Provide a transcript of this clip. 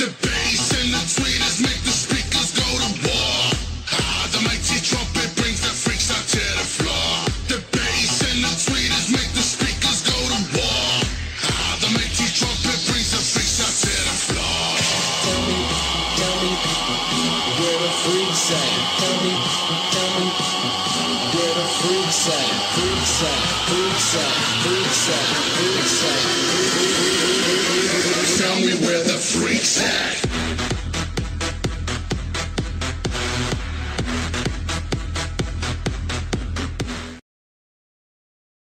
The bass and the tweeters make the speakers go to war. Ah, the mighty trumpet brings the freaks out to the floor. The bass and the tweeters make the speakers go to war. Ah, the mighty trumpet brings the freaks out to the floor. Tell me, tell me, where the freaks at? Tell me, tell me, where the freaks at? Freaks at, freaks at, freaks at, freaks at. Freak Sack.